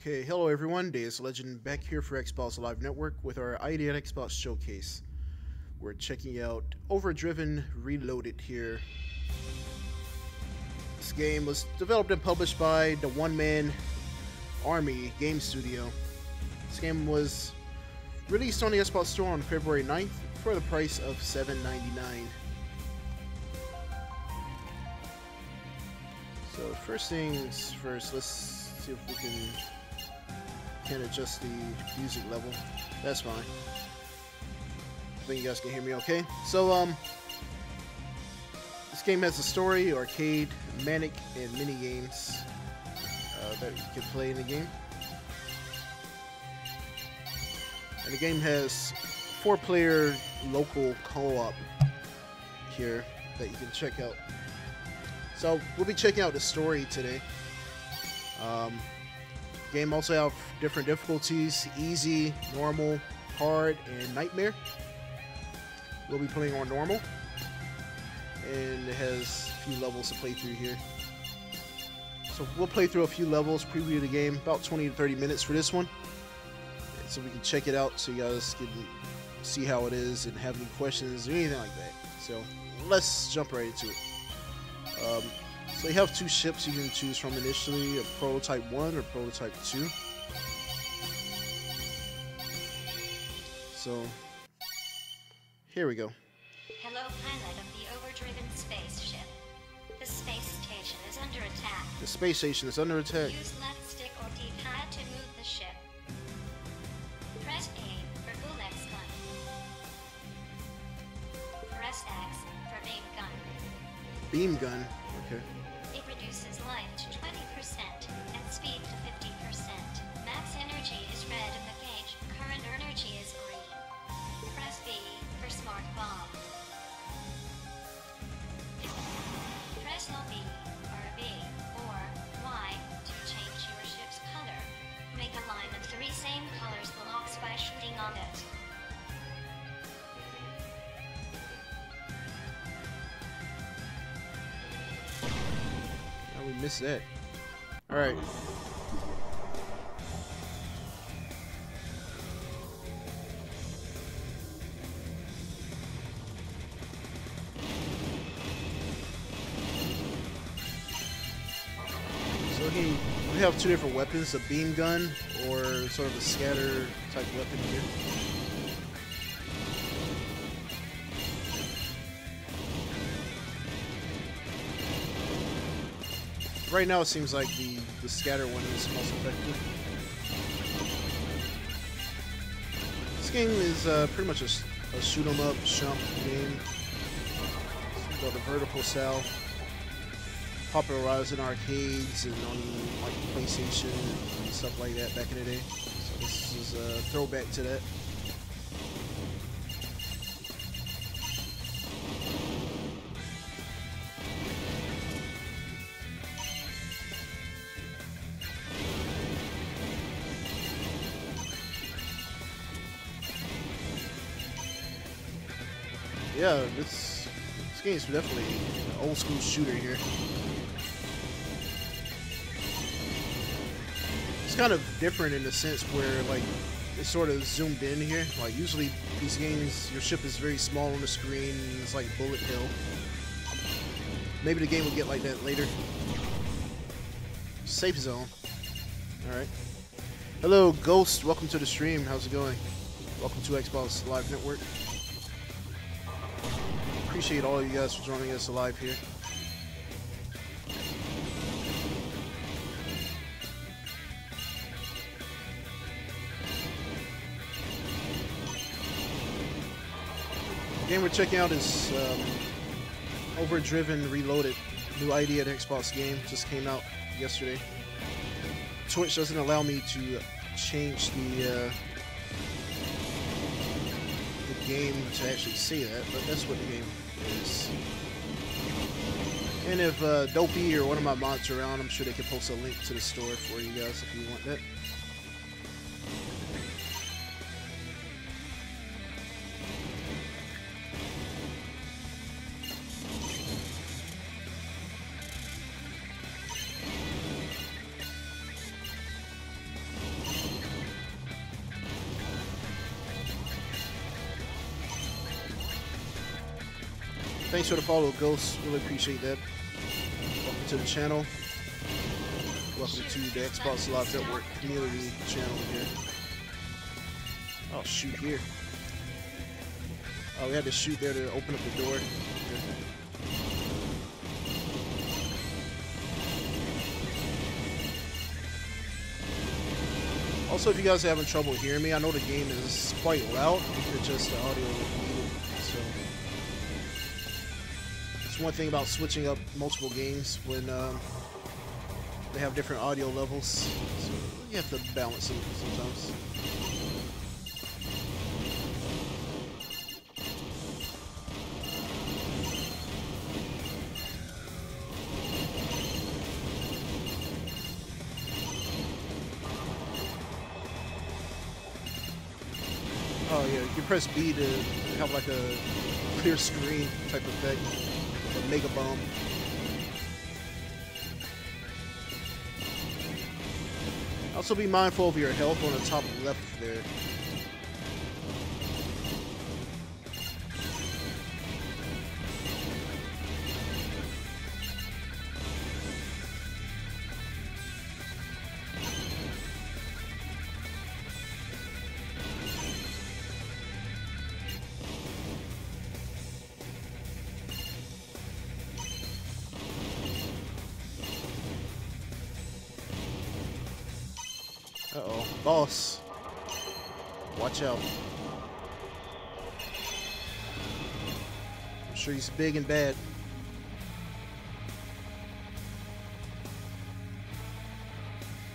Okay, hello everyone, Deus Legend back here for Xbox Live Network with our ID at Xbox showcase. We're checking out Overdriven Reloaded here. This game was developed and published by the One Man Army Game Studio. This game was released on the Xbox Store on February 9th for the price of $7.99. So first things first, let's see if we can can adjust the music level. That's fine. I think you guys can hear me okay. So, um, this game has a story, arcade, manic, and mini games uh, that you can play in the game. And the game has four-player local co-op here that you can check out. So we'll be checking out the story today. Um, Game also have different difficulties, easy, normal, hard, and nightmare. We'll be playing on normal. And it has a few levels to play through here. So we'll play through a few levels, preview the game, about 20 to 30 minutes for this one. So we can check it out so you guys can see how it is and have any questions or anything like that. So let's jump right into it. Um, so you have two ships you can choose from initially, a prototype 1 or prototype 2. So, here we go. Hello, pilot of the overdriven spaceship. The space station is under attack. The space station is under attack. Use left stick or D-pad to move the ship. Press A for Bulex gun. Press X for beam gun. Beam gun. Missed that? Alright. So he, we have two different weapons, a beam gun or sort of a scatter type weapon here. Right now it seems like the, the scatter one is most effective. This game is uh, pretty much a, a shoot 'em up, jump game. Got the vertical style. Popularized in arcades and on like PlayStation and stuff like that back in the day. So this is a throwback to that. This game's definitely an old school shooter here. It's kind of different in the sense where like it's sort of zoomed in here. Like usually these games, your ship is very small on the screen. It's like bullet hell. Maybe the game will get like that later. Safe zone. All right. Hello, Ghost. Welcome to the stream. How's it going? Welcome to Xbox Live Network. Appreciate all you guys for joining us live here. The game we're checking out is um, Overdriven Reloaded. New ID at Xbox game just came out yesterday. Twitch doesn't allow me to change the uh, the game to actually see that, but that's what the game. And if uh, Dopey or one of my mods are around, I'm sure they can post a link to the store for you guys if you want that. For the follow, Ghost. Really appreciate that. Welcome to the channel. Welcome to the Xbox Live Network community channel here. Oh, shoot here. Oh, we had to shoot there to open up the door. Also, if you guys are having trouble hearing me, I know the game is quite loud. Can adjust the audio one thing about switching up multiple games when um, they have different audio levels. So you have to balance them sometimes. Oh yeah, you press B to have like a clear screen type effect, a mega bomb. Also be mindful of your health on the top left there. He's big and bad.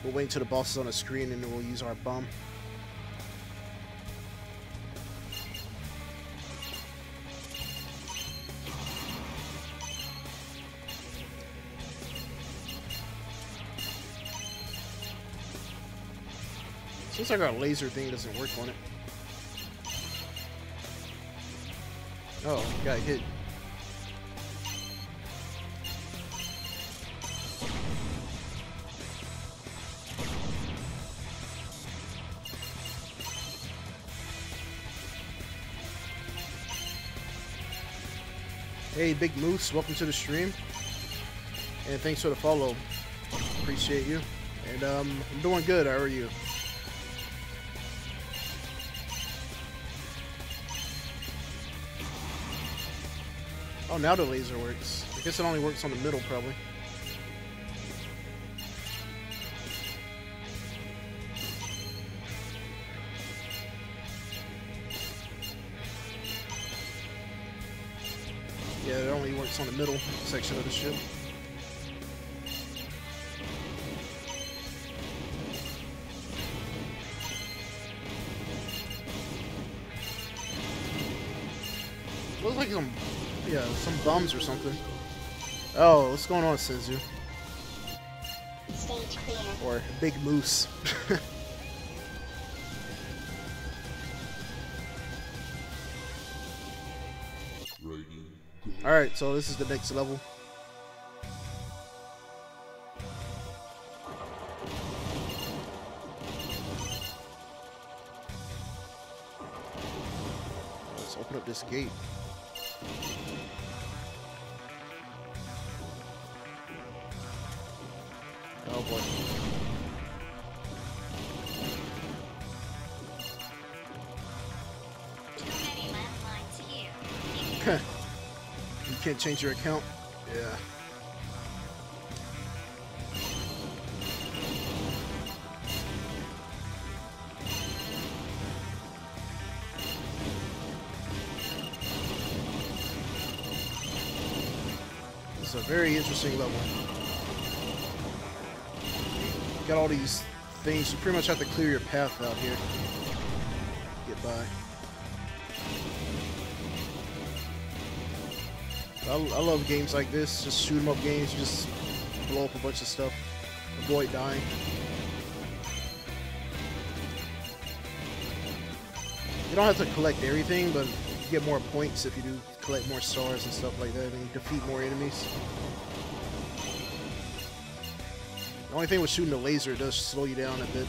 We'll wait until the boss is on the screen and then we'll use our bomb. Seems like our laser thing doesn't work on it. Oh, got hit. Hey, Big Moose, welcome to the stream. And thanks for the follow. Appreciate you. And um, I'm doing good. How are you? Oh, now the laser works. I guess it only works on the middle, probably. On the middle section of the ship. Looks like some, yeah, some bums or something. Oh, what's going on, clear. Or Big Moose. Alright, so this is the next level. Let's open up this gate. Change your account? Yeah. This is a very interesting level. Got all these things. You pretty much have to clear your path out here. Get by. I, I love games like this, just shoot 'em up games, just blow up a bunch of stuff, avoid dying. You don't have to collect everything, but you get more points if you do collect more stars and stuff like that, and defeat more enemies. The only thing with shooting the laser, it does slow you down a bit.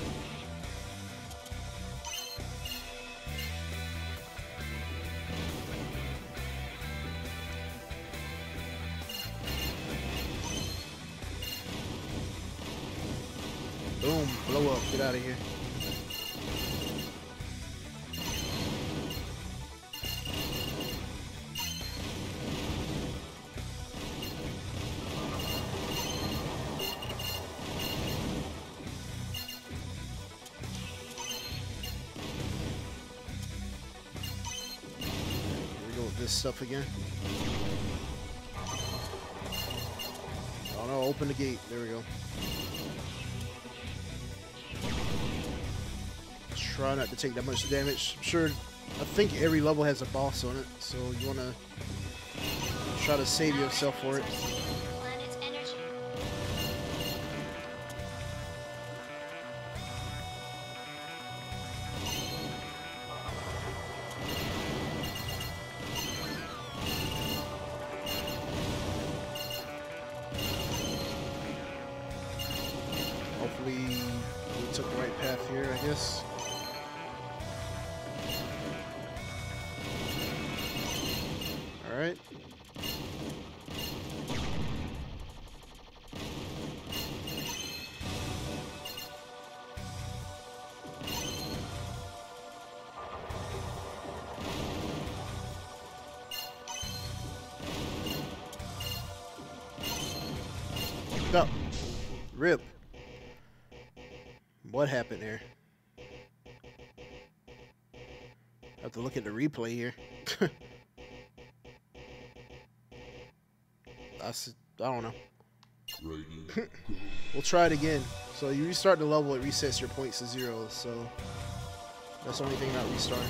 This stuff again. Oh no, open the gate. There we go. Try not to take that much damage. I'm sure, I think every level has a boss on it, so you want to try to save yourself for it. What happened there? I Have to look at the replay here. I don't know. we'll try it again. So you restart the level, it resets your points to zero. So that's the only thing not restarting.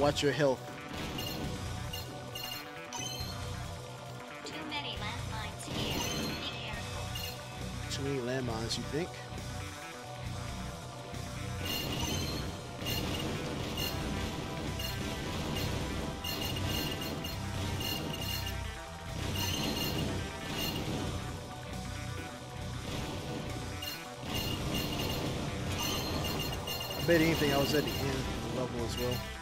Watch your health. Too many landmines here. Be careful. Too many landmines, you think? I bet anything I was at the end of the level as well.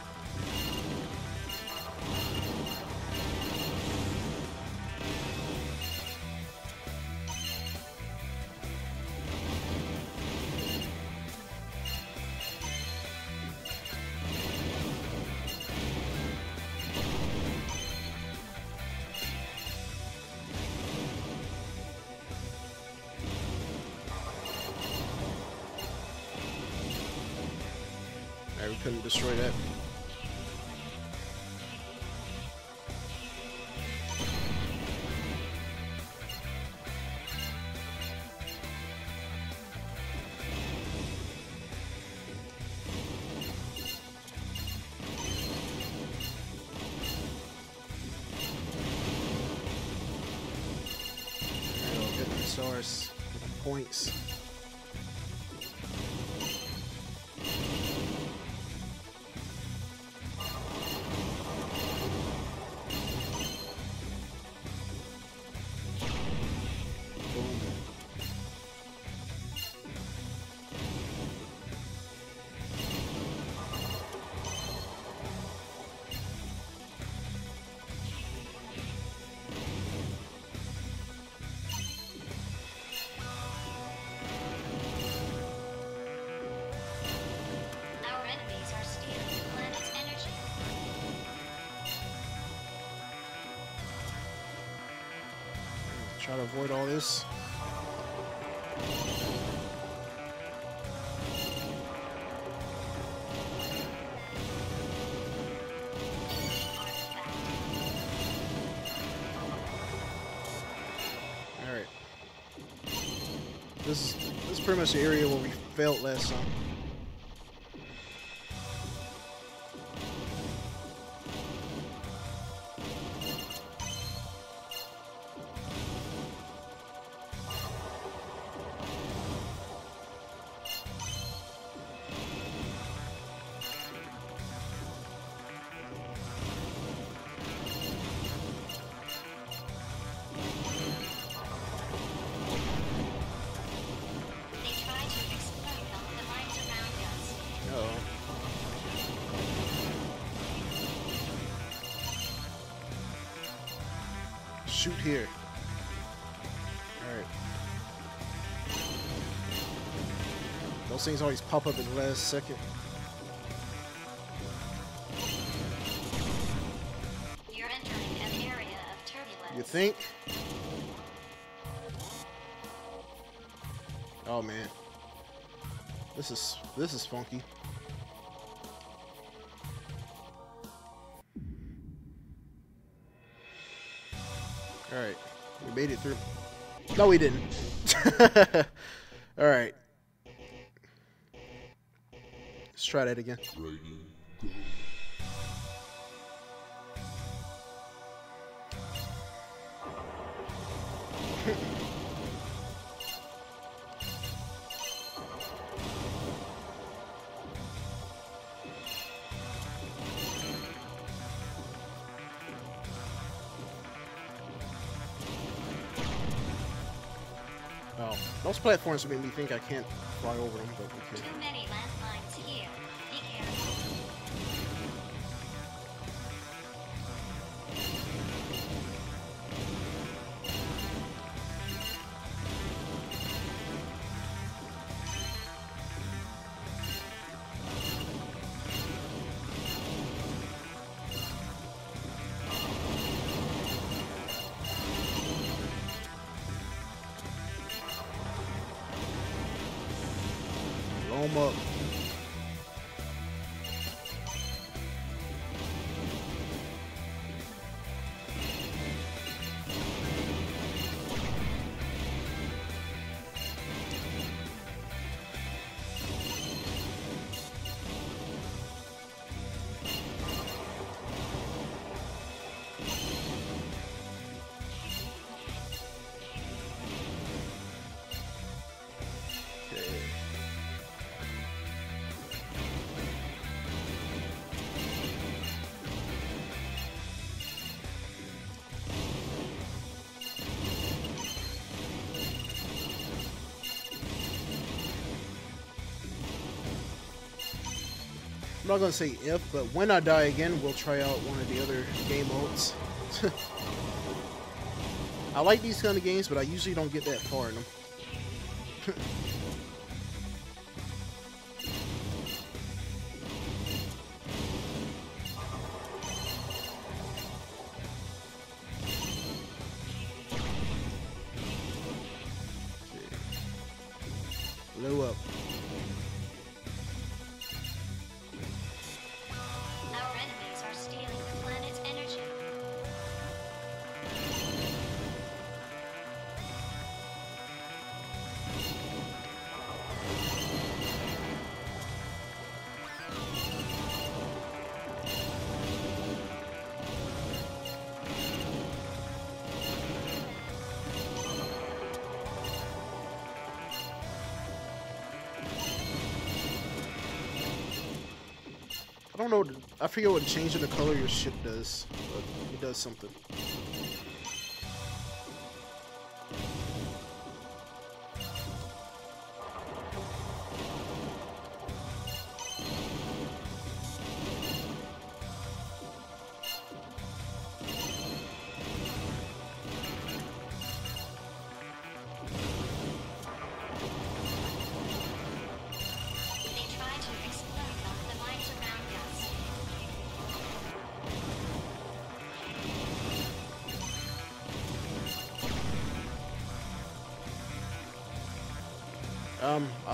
Stars. Points. Avoid all this. Alright. This, this is pretty much the area where we failed last time. Those things always pop up in the last second. You're entering an area of turbulence. You think? Oh man. This is this is funky. Alright. We made it through. No we didn't. Alright. Let's try that again. Oh, those platforms make me think I can't fly over them, but can. Too many landmines I'm not gonna say if, but when I die again, we'll try out one of the other game modes. I like these kind of games, but I usually don't get that far in them. I don't know. I forget what changing the color your ship does, but it does something.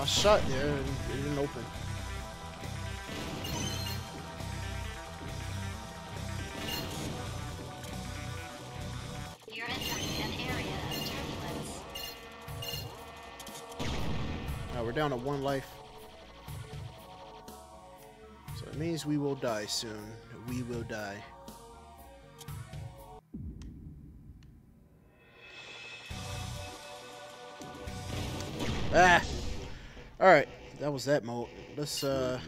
I shot there and it didn't open. You're entering an area of turbulence. Uh, we're down to one life. So it means we will die soon. We will die. Ah! Alright, that was that mode. Let's, uh...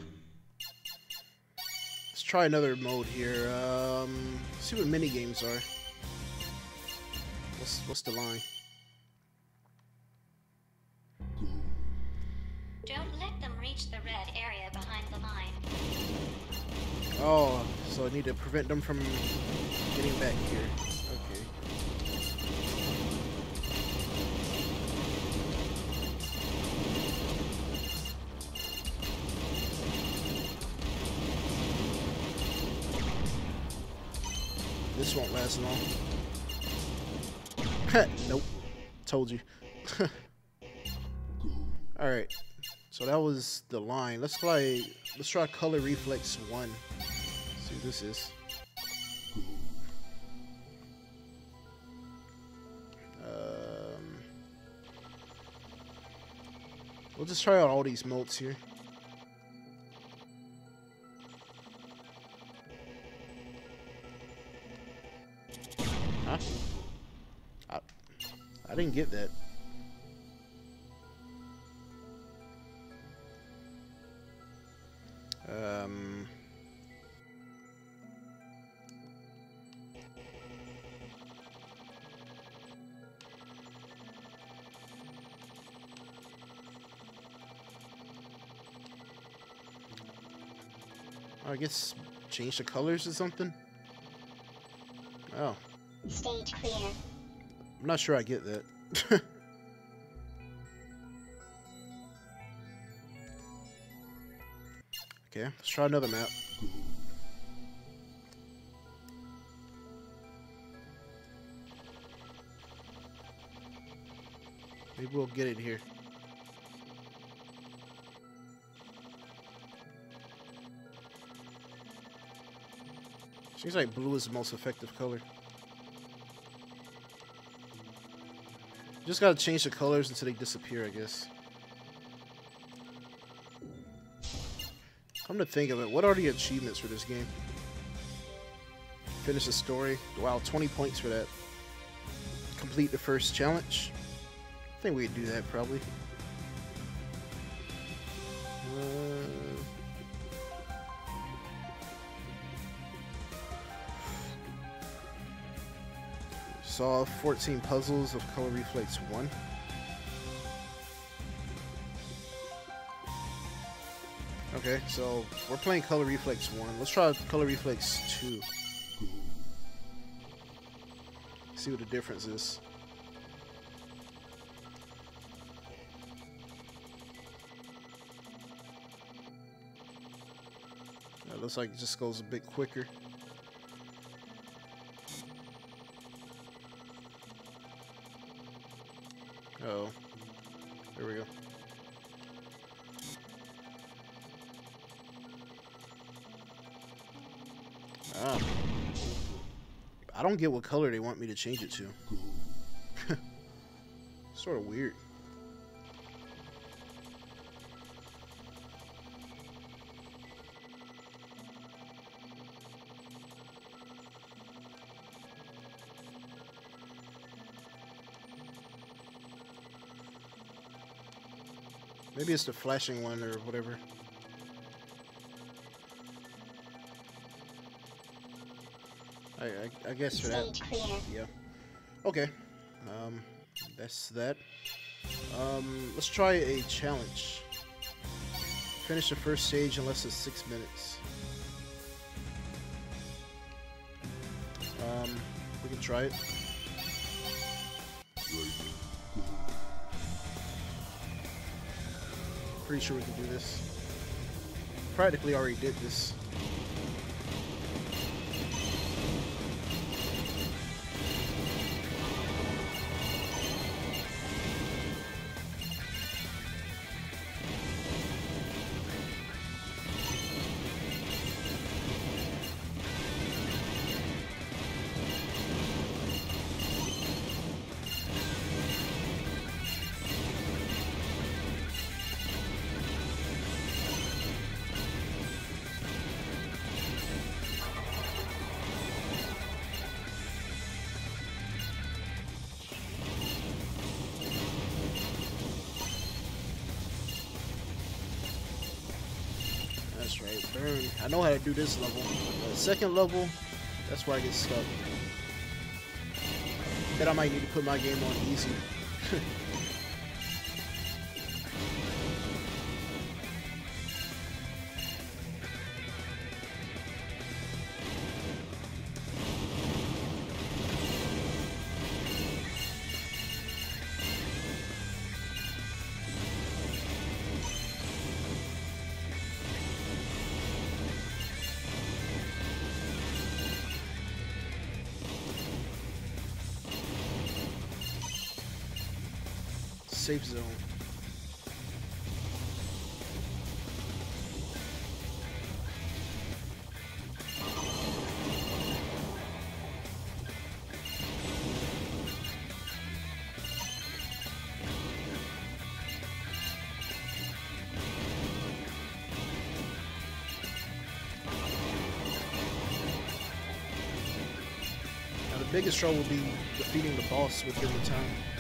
Let's try another mode here. Um, see what mini games are. What's, what's the line? Don't let them reach the red area behind the mine. Oh, so I need to prevent them from getting back here. This won't last long. nope. Told you. Alright. So that was the line. Let's try let's try color reflex one. see what this is. Um, we'll just try out all these modes here. Didn't get that. Um... I guess change the colors or something? I'm not sure I get that. okay, let's try another map. Maybe we'll get it here. Seems like blue is the most effective color. Just gotta change the colors until they disappear, I guess. Come to think of it, what are the achievements for this game? Finish the story. Wow, 20 points for that. Complete the first challenge. I think we could do that probably. Solve 14 puzzles of Color Reflex 1. Okay, so we're playing Color Reflex 1. Let's try Color Reflex 2. See what the difference is. It looks like it just goes a bit quicker. Don't get what color they want me to change it to. sort of weird. Maybe it's the flashing one or whatever. I, I, I guess for that. Yeah. Okay. Um, that's that. Um, let's try a challenge. Finish the first stage in less than six minutes. Um, we can try it. Pretty sure we can do this. Practically already did this. I know how to do this level. The second level, that's where I get stuck. Bet I might need to put my game on easy. safe zone. Now the biggest trouble will be defeating the boss within the time.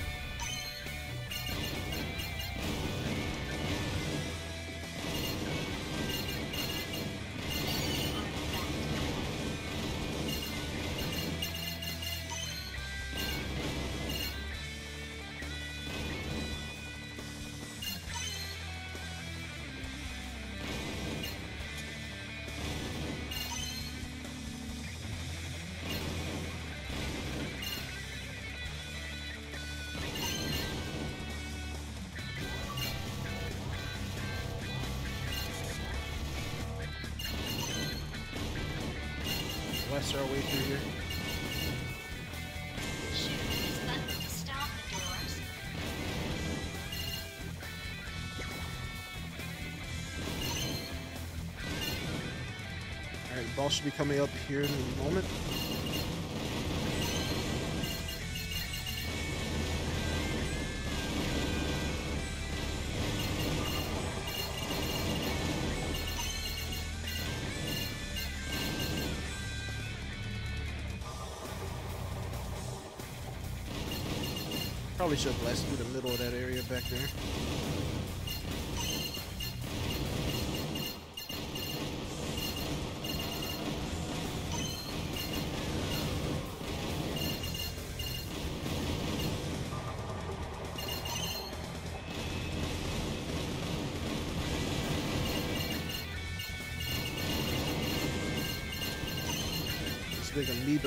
Should be coming up here in a moment. Probably should blast through the middle of that area back there.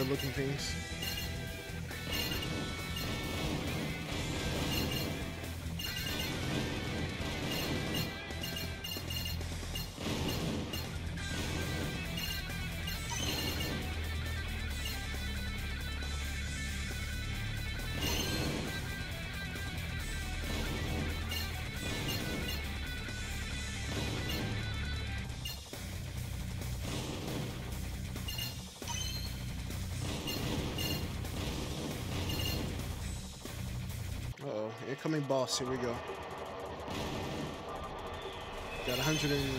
Looking things. Incoming boss, here we go. Got 100 and...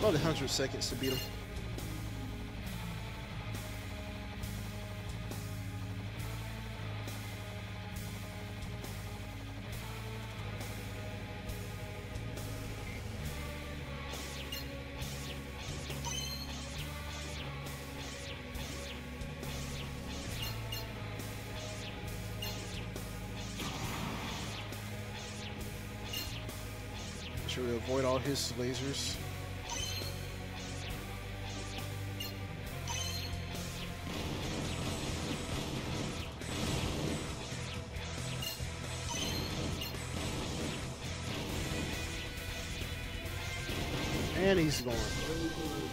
about 100 seconds to beat him. His lasers. And he's gone.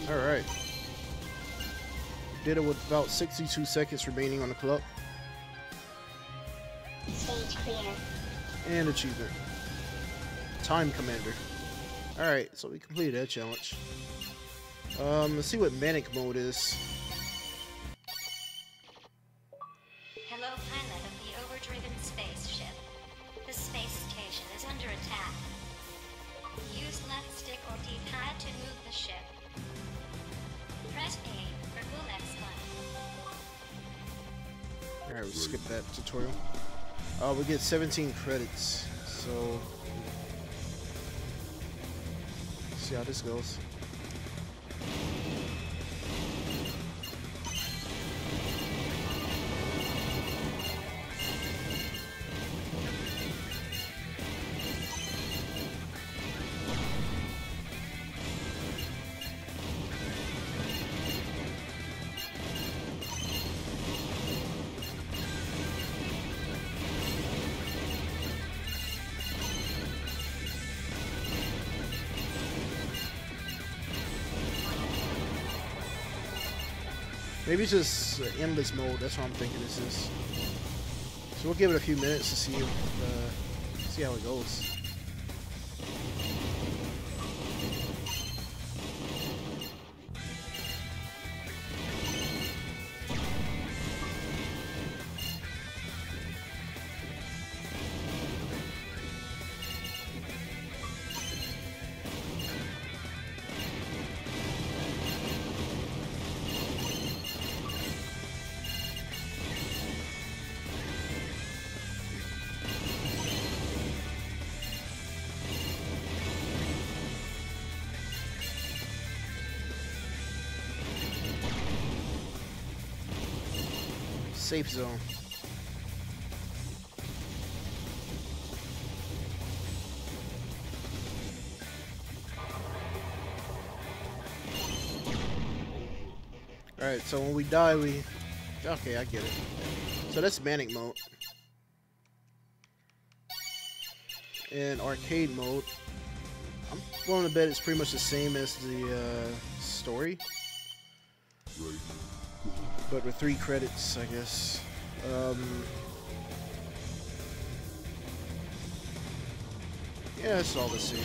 Alright. Did it with about 62 seconds remaining on the clock. Stage clear. And achievement. Time Commander. Alright, so we completed that challenge. Um, let's see what Manic Mode is. Hello, pilot of the overdriven spaceship. The space station is under attack. Use left stick or D-pad to move the ship. Press A for Gulex button. Alright, we'll skip that tutorial. Uh, we get 17 credits, so... how this goes. Maybe it's just endless mode. That's what I'm thinking this is. So we'll give it a few minutes to see uh, See how it goes. Safe zone. Alright, so when we die, we... Okay, I get it. So that's Manic mode. In arcade mode, I'm going to bet it's pretty much the same as the uh, story. But with three credits, I guess. Um, yeah, it's all the same.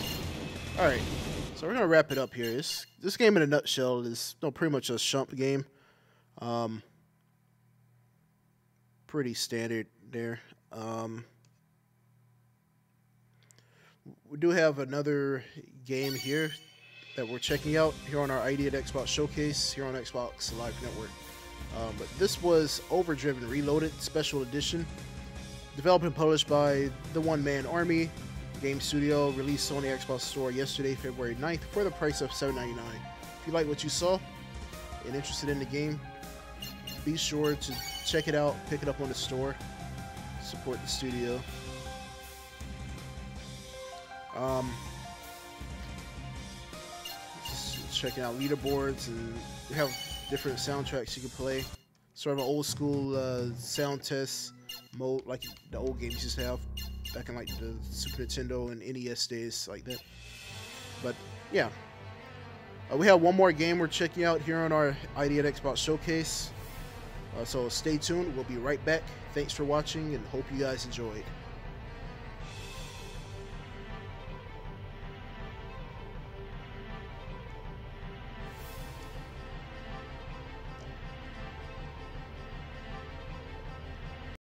Alright, so we're gonna wrap it up here. This this game in a nutshell is pretty much a shmup game. Um, pretty standard there. Um, we do have another game here that we're checking out here on our ID at Xbox Showcase here on Xbox Live Network. Um, but this was Overdriven Reloaded Special Edition, developed and published by the One Man Army Game Studio, released on the Xbox Store yesterday, February 9th, for the price of $7.99. If you like what you saw and interested in the game, be sure to check it out, pick it up on the store, support the studio. Um, just checking out leaderboards and we have different soundtracks you can play. Sort of an old school uh, sound test mode, like the old games used to have back in like the Super Nintendo and NES days, like that. But yeah, uh, we have one more game we're checking out here on our ID at Xbox Showcase. Uh, so stay tuned. We'll be right back. Thanks for watching and hope you guys enjoyed.